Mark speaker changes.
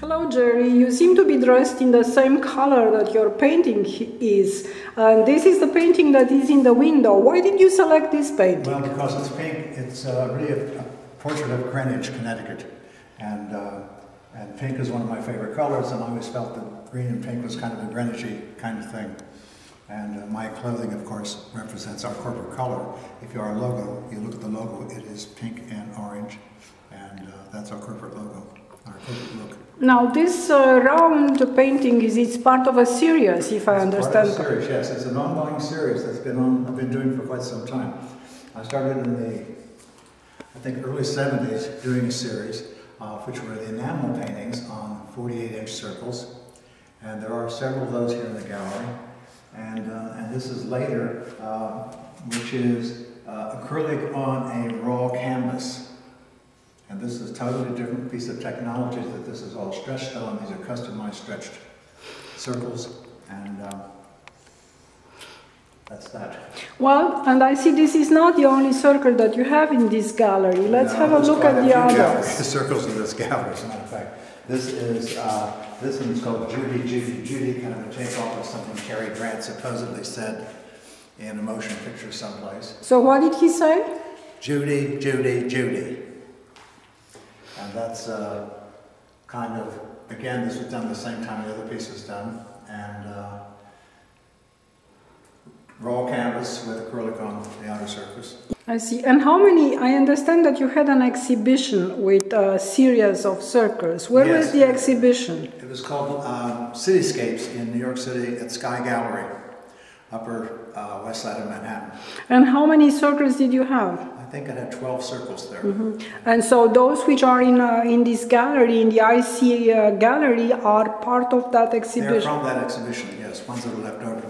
Speaker 1: Hello, Jerry. You seem to be dressed in the same color that your painting is. And this is the painting that is in the window. Why did you select this painting?
Speaker 2: Well, because it's pink, it's uh, really a, a portrait of Greenwich, Connecticut. And, uh, and pink is one of my favorite colors, and I always felt that green and pink was kind of a Greenwichy kind of thing. And uh, my clothing, of course, represents our corporate color. If you are a logo, you look at the logo, it is pink and orange,
Speaker 1: Now, this uh, round painting is it's part of a series, if I
Speaker 2: It's
Speaker 1: understand.
Speaker 2: Part of the series, yes, it's an ongoing series that's been on, I've been doing for quite some time. I started in the, I think, early 70s doing a series, uh, which were the enamel paintings on 48-inch circles, and there are several of those here in the gallery. And, uh, and this is later, uh, which is uh, acrylic on a raw canvas. And this is a totally different piece of technology that this is all stretched on. These are customized stretched circles, and um, that's that.
Speaker 1: Well, and I see this is not the only circle that you have in this gallery. Let's
Speaker 2: Now,
Speaker 1: have a look at the
Speaker 2: few
Speaker 1: The
Speaker 2: circles in this gallery, as a matter of fact. This is, uh, this one's called Judy, Judy, Judy, kind of a takeoff of something Cary Grant supposedly said in a motion picture someplace.
Speaker 1: So, what did he say?
Speaker 2: Judy, Judy, Judy. And that's uh, kind of, again, this was done the same time the other piece was done. And uh, raw canvas with acrylic on the outer surface.
Speaker 1: I see. And how many? I understand that you had an exhibition with a series of circles. Where was the exhibition?
Speaker 2: It was called um, Cityscapes in New York City at Sky Gallery, upper uh, west side of Manhattan.
Speaker 1: And how many circles did you have?
Speaker 2: I think it had 12 circles there.
Speaker 1: And so those which are in uh, in this gallery, in the IC uh, gallery, are part of that
Speaker 2: They're
Speaker 1: exhibition.
Speaker 2: from that exhibition, yes, ones that are left over